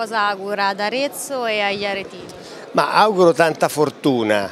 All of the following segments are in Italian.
Cosa augura ad Arezzo e agli aretini? Ma auguro tanta fortuna.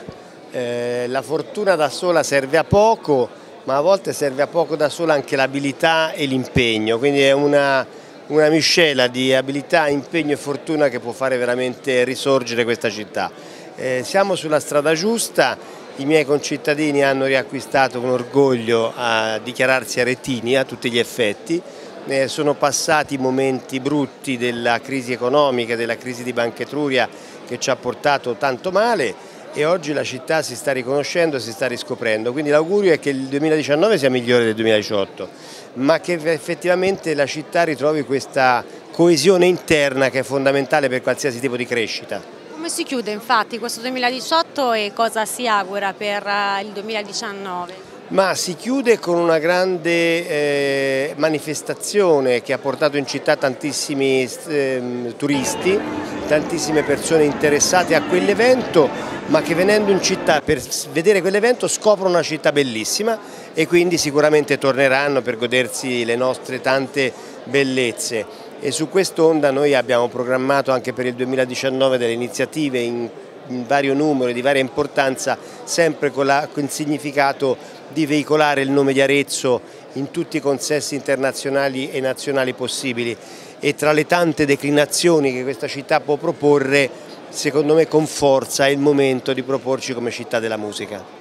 Eh, la fortuna da sola serve a poco, ma a volte serve a poco da sola anche l'abilità e l'impegno, quindi è una, una miscela di abilità, impegno e fortuna che può fare veramente risorgere questa città. Eh, siamo sulla strada giusta, i miei concittadini hanno riacquistato con orgoglio a dichiararsi aretini a tutti gli effetti, eh, sono passati momenti brutti della crisi economica, della crisi di Banca Etruria che ci ha portato tanto male e oggi la città si sta riconoscendo, si sta riscoprendo, quindi l'augurio è che il 2019 sia migliore del 2018, ma che effettivamente la città ritrovi questa coesione interna che è fondamentale per qualsiasi tipo di crescita. Come si chiude infatti questo 2018 e cosa si augura per eh, il 2019? Ma si chiude con una grande eh, manifestazione che ha portato in città tantissimi eh, turisti, tantissime persone interessate a quell'evento, ma che venendo in città per vedere quell'evento scoprono una città bellissima e quindi sicuramente torneranno per godersi le nostre tante bellezze. E su quest'onda noi abbiamo programmato anche per il 2019 delle iniziative in in vario numero, di varia importanza, sempre con, la, con il significato di veicolare il nome di Arezzo in tutti i consessi internazionali e nazionali possibili e tra le tante declinazioni che questa città può proporre, secondo me con forza è il momento di proporci come città della musica.